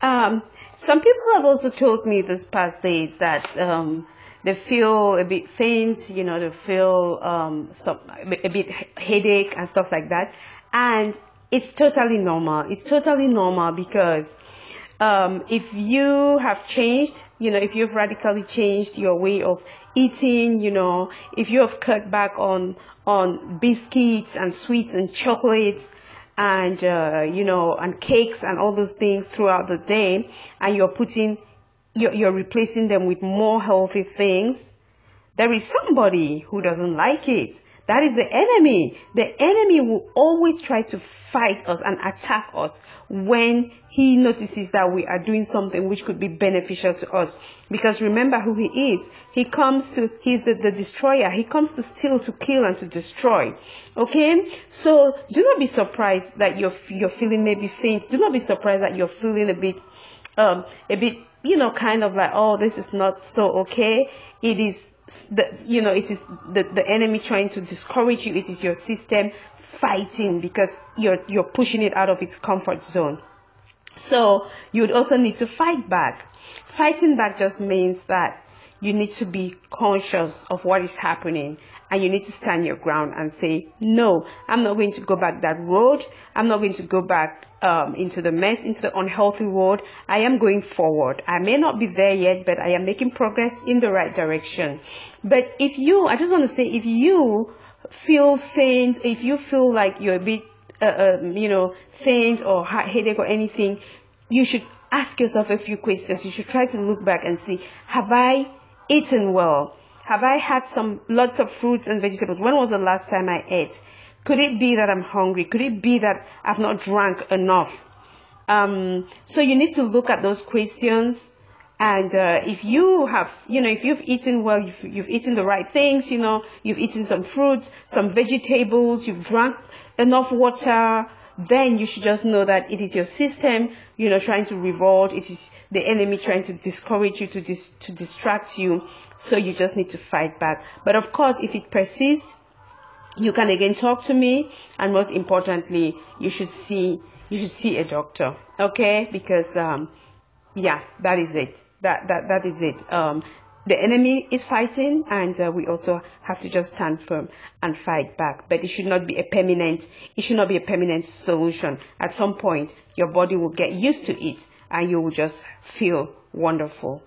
Um, some people have also told me this past days that um, they feel a bit faint, you know, they feel um, some, a bit headache and stuff like that. And it's totally normal. It's totally normal because um, if you have changed, you know, if you've radically changed your way of eating, you know, if you have cut back on on biscuits and sweets and chocolates and uh, you know and cakes and all those things throughout the day, and you're putting you're, you're replacing them with more healthy things, there is somebody who doesn't like it. That is the enemy. The enemy will always try to fight us and attack us when he notices that we are doing something which could be beneficial to us. Because remember who he is. He comes to, he's the, the destroyer. He comes to steal, to kill, and to destroy. Okay? So do not be surprised that you're, you're feeling maybe faint. Do not be surprised that you're feeling a bit, um, a bit, you know, kind of like, oh, this is not so okay. It is the, you know, it is the, the enemy trying to discourage you. It is your system fighting because you're, you're pushing it out of its comfort zone. So you would also need to fight back. Fighting back just means that you need to be conscious of what is happening and you need to stand your ground and say, no, I'm not going to go back that road. I'm not going to go back um, into the mess, into the unhealthy world. I am going forward. I may not be there yet, but I am making progress in the right direction. But if you, I just want to say, if you feel faint, if you feel like you're a bit, uh, um, you know, faint or headache or anything, you should ask yourself a few questions. You should try to look back and see, have I eaten well? Have I had some lots of fruits and vegetables? When was the last time I ate? Could it be that I'm hungry? Could it be that I've not drank enough? Um, so you need to look at those questions. And uh, if you have, you know, if you've eaten well, you've, you've eaten the right things, you know, you've eaten some fruits, some vegetables, you've drank enough water, then you should just know that it is your system, you know, trying to revolt. It is the enemy trying to discourage you, to dis- to distract you. So you just need to fight back. But of course, if it persists, you can again talk to me, and most importantly, you should see you should see a doctor. Okay, because um, yeah, that is it. That that that is it. Um, the enemy is fighting and uh, we also have to just stand firm and fight back. But it should not be a permanent it should not be a permanent solution. At some point your body will get used to it and you will just feel wonderful